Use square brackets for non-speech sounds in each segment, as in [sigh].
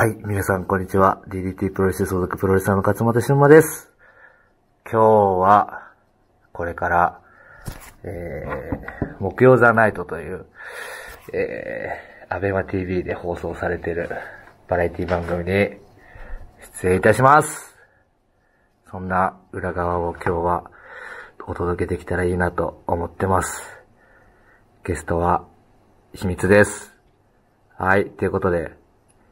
はい、皆さんこんにちは。DDT プロレス所属プロレスラーの勝本俊馬です。今日は、これから、えー、木曜ザナイトという、えー、アベマ TV で放送されているバラエティ番組に出演いたします。そんな裏側を今日はお届けできたらいいなと思ってます。ゲストは秘密です。はい、ということで、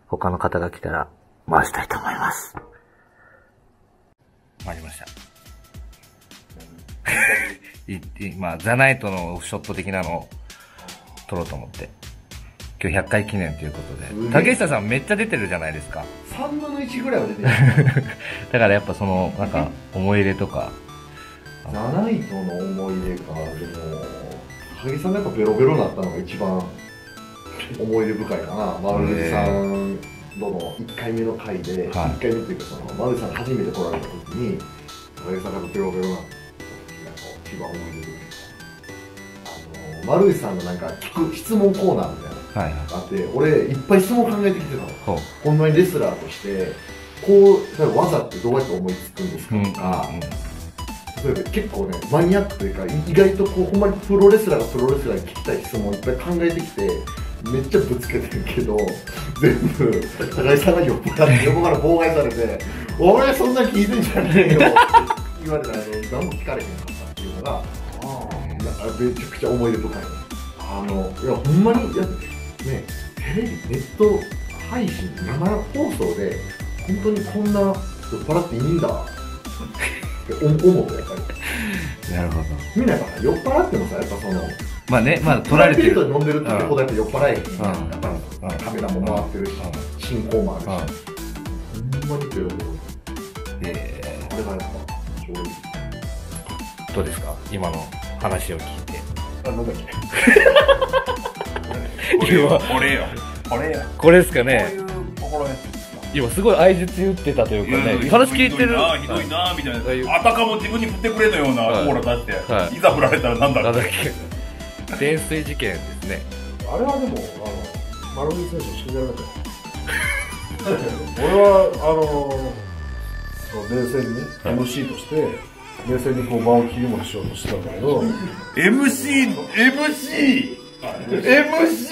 他の方が来たら回したいと思います。回りました。[laughs] いいまあ、ザナイトのオフショット的なのを撮ろうと思って。今日100回記念ということで。竹下さんめっちゃ出てるじゃないですか。3分の1ぐらいは出てる [laughs] だからやっぱその、なんか、思い入れとか。ザナイトの思い出かでも高木さんがやっぱベロベロになったのが一番思い出深いかな丸藤さんとの1回目の回で、はい1回目っていうかその丸藤さんが初めて来られた時に高木さんがベロベロにな一番思い出深いあの丸藤さんのなんか聞く質問コーナーみたいなはいはい。のがあって俺いっぱい質問考えてきてたのほう。ほんまにレスラーとしてこう例えば技ってどうやって思いつくんですかうん。とか、例えば結構ねマニアックというか意外とこうほんまにプロレスラーがプロレスラーに聞きたい質問いっぱい考えてきてめっちゃぶつけてるけど全部高井さんが酔っ払って横から妨害されて「お前そんな聞いてんじゃねえよ」って言われたら何も聞かれへんかったっていうのがめちゃくちゃ思い出深い。ねあのいやほんまにいやねテレビネット配信生放送で本当にこんな酔っ払っていいんだって思思ったやっぱり。なるほど。みんなやっぱ酔っ払ってもさやっぱそのまあね、まあ撮られてる。飲んでるってほどやっぱ酔っ払え。へんやんうん。やっぱうんカメラも回ってるし進行もあるしうん。ほんまにベロベロえ。あれがやっぱどうですか？今の話を聞いて。あなんだっ [laughs] 今、これよ。これよ。これですかこうね今すごい相槌打ってたというかね、話聞いてる。ひどいなひどいなみたいはい。なあたかも自分に振ってくれのようなオはい。ーラ出して、はい。い、ざ振られたらなんだろうなんだっけ？泥酔事件ですね。あれはでも、あの、丸藤選手信じられなかったよ。俺は、あの、そう冷静にね、はい MC として、冷静にこう場を切り盛りしようとしてたんだけど、[laughs] MC MC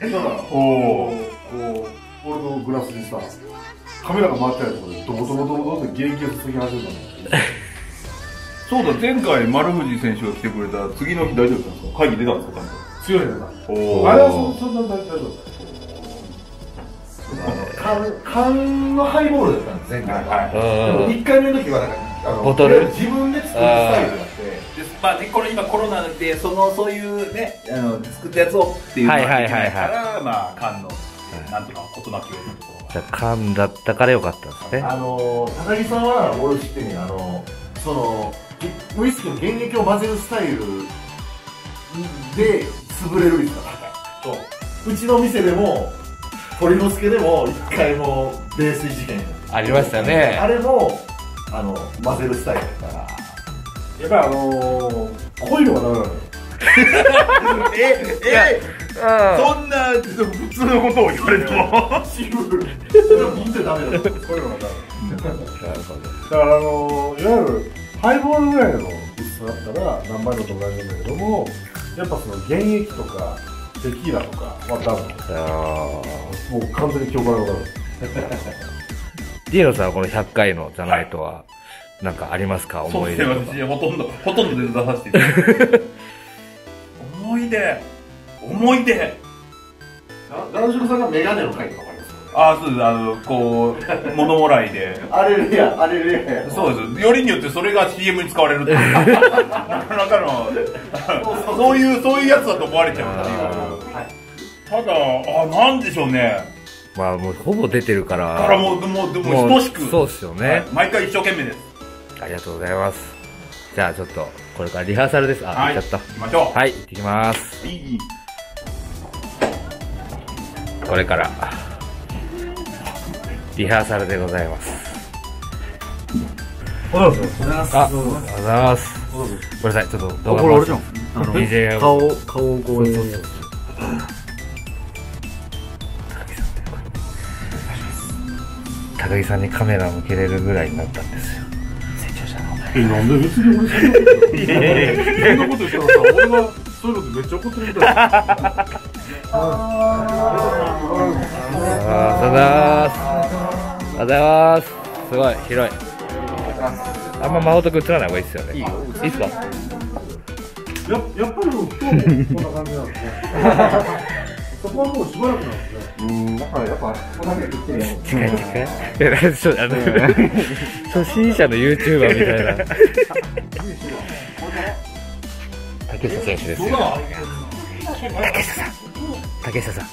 だから、おおこう、俺のグラスにさ、カメラが回ってないところで、ドボドボドボドボって元気を注ぎ始めたのよ。そうだ前回丸藤選手が来てくれた次の日大丈夫だったんですか？会議出たんですか？強いねな。ちゃんとおおあれはそそんな大丈夫。だった。缶缶のハイボールだったんです前回は、はいでも1回目の時はなんかあのボトル？自分で作るスタイルだって。ですまあ、でこれ今コロナでそのそういうねあの作ったやつをっていうのがはいはいはいはい。できないからまあ缶の、なんとか事なきを得るところが。じゃあ、缶だったからよかったですね。あの高木さんは俺知ってんねん。あのそのウイスキーの原液を混ぜるスタイルで潰れる率が高いそう。うちの店でも鳥之助でも一回も泥酔事件。ありましたね。あれもあの混ぜるスタイルだから。やっぱりあのー、濃いのがダメなのよ。ええそんな普通のことを言われても。シーフードそれは飲んじゃダメだよ濃い。のがダメ。だからあのー、いわゆるハイボールぐらいの薄さだったら何倍のと同じなんだけどもやっぱその原液とかテキーラとかはダメなのあもう完全に記憶がなくなる。ーディーノさんはこの100回のじゃないとは、なんかありますか？そう思い出とか。ですね私ほとんどほとんど出させていただいて。[laughs] 思い出。思い出。男色さんがメガネの回とかわかりますああそうです。あのこう物もらいで。あれレアあれレアそうです。よりによってそれが CM に使われるっていう。なかなかのそういうそういうやつだと思われちゃうっていう。はい。ただあなんでしょうね。まあもうほぼ出てるから。だからもうもうでも等しく。そうっすよね、はい。毎回一生懸命です。ありがとうございます。じゃあちょっと、これからリハーサルです。あ、はい。行っちゃっ行きましょう。た。はい、行ってきます。いいこれから、リハーサルでございます。おはようございますあ、ありがとうございます。ごめんなさい、ちょっと動画これ俺じゃん。あの DJ を顔、顔をこういう。高木さんにカメラ向けれるぐらいになったんですよ成長者のお前えなんで別に俺そんなこといやいやいやそんなことしたらさ俺がそういうのでめっちゃ怒ってるみたいなありがとうございます。ありがとうござい。ますすごい。広い。あんま真音く映らない。方がい。い。ですよねい。い。よい。い。っすかややっぱりもう今日もこんな感じなんですねそこはもうしばらくなんですねうん、だからやっぱ、ここだけ言ってるやん。近い。近い。い。やそうあの初心者の YouTuber みたい。な竹下選手ですよ竹下さん。竹下さん。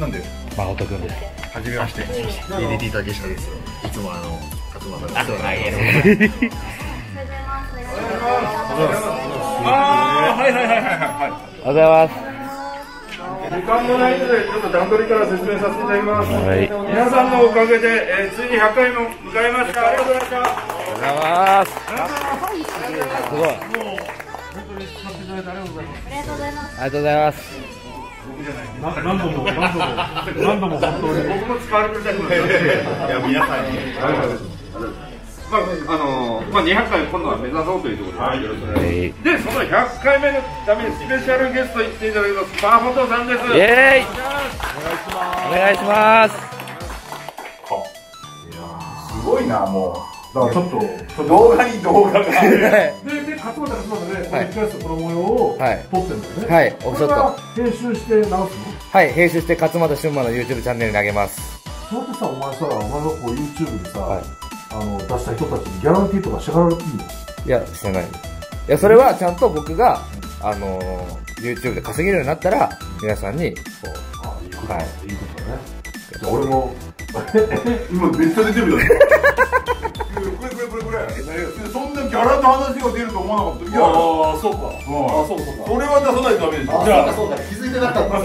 なん。で真音くん。ですはじめまして。DDT 竹下です。いつもあの、勝俣がお世話になります。ああはいはいはいはいはいありがとうございます時間もないのでちょっと段取りから説明させていただきます。はい。皆さんのおかげで、えー、ついに100回も迎えました。ありがとうございました。ありがとうございます。すごいありがとうございます。な何度も何度も何度も。本当に僕も使われてたくないいや皆さんにまああのまあ、200回今度は目指そうというところで、よろしくお願いします。はい。イでその100回目のためにスペシャルゲスト行っていただきます。パーフォトさんです。エーイ。お願いします。す。ごいなもだからちょっとちょっと。う動画に動画が。でで勝俣勝俣でこの1回この模様をはい撮ってるんだよね。はい。オフショット編集して直すの？はい編集して勝俣俊馬の YouTube チャンネルにあげます。それってさお前さお前がこう YouTube にさ、はいあの出した人たちにギャランティーとか支払われていいの？いやしてないいやそれはちゃんと僕があのー YouTube で稼げるようになったら皆さんにこあいいことはい。いいことだね。じゃあ俺も [laughs] 今めっちゃ出てるよね。これこれこれこれ。そんなギャラの話が出ると思わなかった。いやああそうか。あそうそうそれは出さないとダメでしょじゃあそうだ、気づいてなかった。ん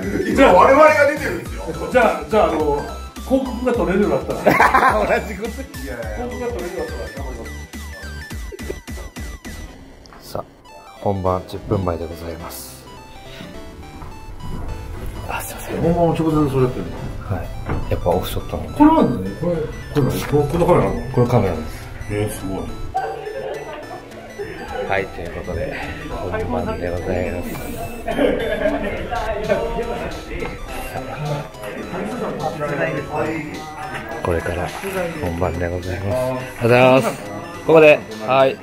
ですね。じゃあ我々が出てるんですよ。じゃあじゃああの広告が取れるようになったら [laughs] 同じこと広告が取れるようになったら頑張ります。さあ本番10分前でございます。あすいません。本番を直前でそれやってるの？はい。やっぱオフショットこれはねこれこれ何ここのカメラこれカメラですえー、すごいはいということで本番でございますこれから本番でございます。ありがとうございます。ここではい。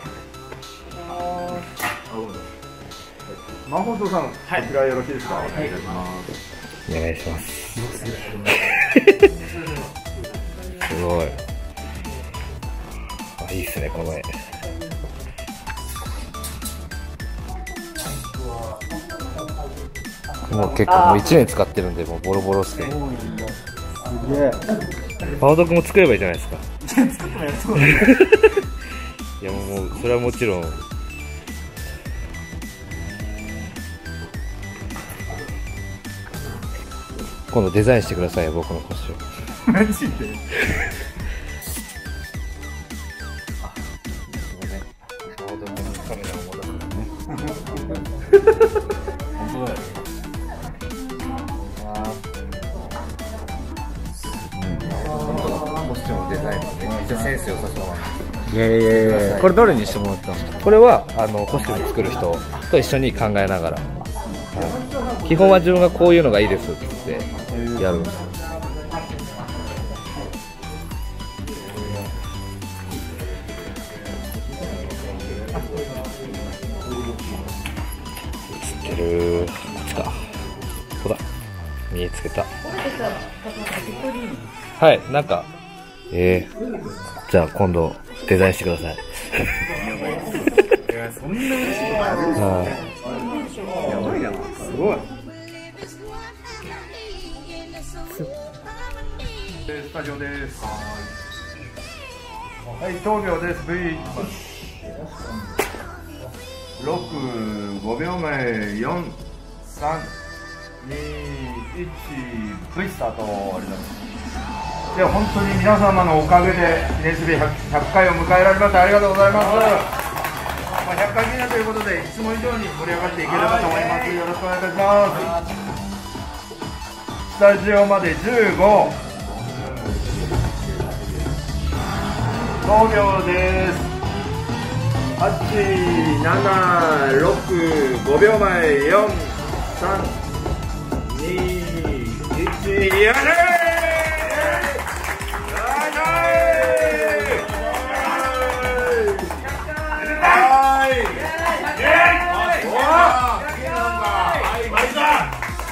マホトさん、こちらよろしいですか、お願いします。お願い。しますすごい。あいいっすねこの絵もう結構もう1年使ってるんでもうボロボロっすけどパオド君も作ればいいじゃないですか。いやもうそれはもちろん。今度デザインしてくださいよ僕の腰をマジでコスチューム。デザインもめっちゃセンス良さそうなんでいやいやいやこれどれにしてもらったの？これはあのコスチューム作る人と一緒に考えながら、はい基本は自分がこういうのがいいですって言ってやるんですよ。映ってる？こっちか。そうだ見えつけた。はい。なんかええじゃあ今度デザインしてくださいはいスタジオです。はい、東秒です。V。六五秒前四三二一 V スタートありがとうございます。では本当に皆様のおかげで記念すべき 100, 100回を迎えられましたありがとうございます。まあ100回記念ということでいつも以上に盛り上がっていければと思います。よろしくお願いいたします。スタジオまで15 5秒です8765秒前432やれ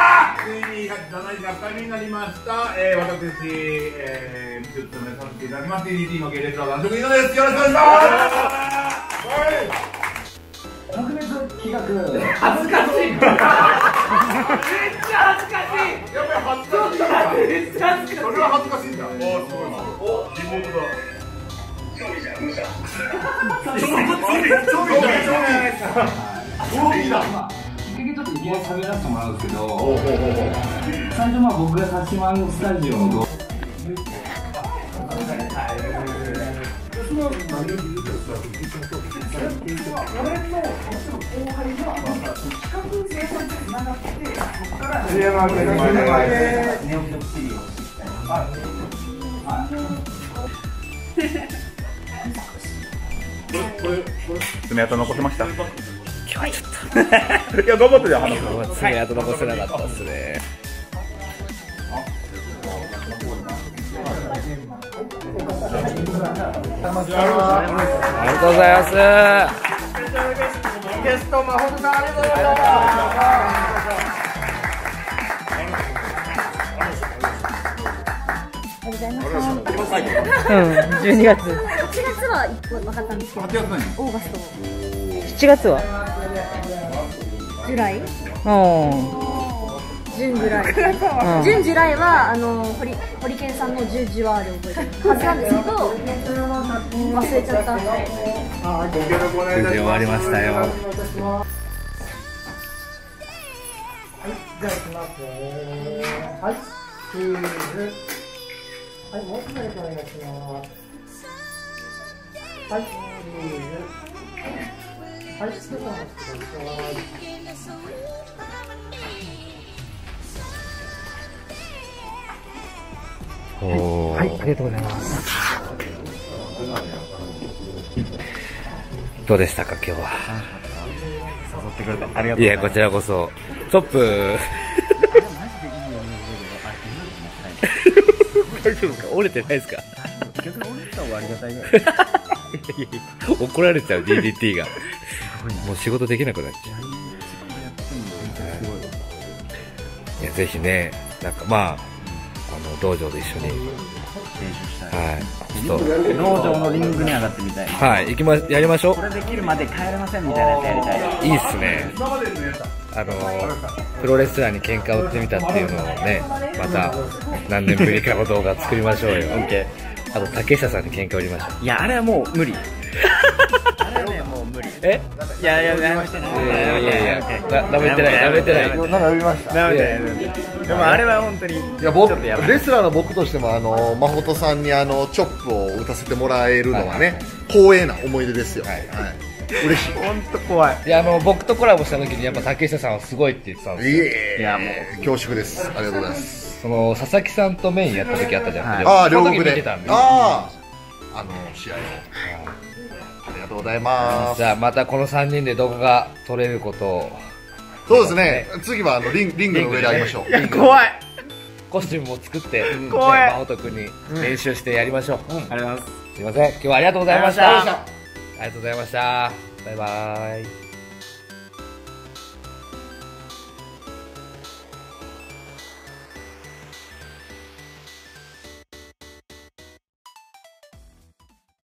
ったついに171回目になりました。えー、私、えー、ミス務めさせていただきます。DDT の系列は男色犬です。よろしくお願いします。それは恥ずかしいんだ。きっかけちょっといきなり喋らせてもらうんですけど、最初まあ僕がタチマンスタジオの動爪痕残せました？はちょっといや頑張ってじゃあ話す爪痕残せなかったですね。ありがとうございます。ゲスト誠さんありがとうございうん、12月。8月は分かったんですけど、8月何？ August、7月は？ July、うん。 June July。June July はあのホリホリケンさんのジュジュワーで覚えてる。はずなんですけど、忘れちゃった。終わりましたよ。はい、ありがとうございます。どうでしたか、今日は？誘ってくれてありがとういや、こちらこそ。トップ。[laughs] 大丈夫か折れてないですか？逆に俺た方がありがたいぐらい。[laughs] 怒られちゃう DDT がもう仕事できなくなっちゃう。いやぜひねなんかまああの道場で一緒に。はい。ちょっと。道場のリングに上がってみたい。はい行きまやりましょこれできるまで帰れませんみたいなやつやりたい。ういいっすね。あのプロレスラーに喧嘩を売ってみたっていうのをねまた何年ぶりかの動画作りましょうよ。あと竹下さんに喧嘩売りましょう。いや、あれはもう無理。もう無理。え？いやいや、や。めてない。いやいやいや。な舐めてない舐めてない。なんか呼びましたダメだよ。でもあれは本当に、いや僕レスラーの僕としてもあの誠さんにあのチョップを打たせてもらえるのはね、光栄な思い出ですよ、はい。嬉しい。本当怖い。いやあの僕とコラボした時にやっぱ竹下さんはすごいって言ってたんですよ。いやもえ恐縮です。ありがとうございます。その佐々木さんとメインやった時あったじゃん、はいああ両国で。あああの試合をとうございます。じゃあまたこの3人で動画が撮れることをそうですね。次はあのリンリングの上で会いましょう。いや、怖い。コスチュームも作って怖いね真帆君に練習してやりましょう、ありがとうございます。すいません。今日はありがとうございました。ありがとうございました。ありがとうございました。バイバイ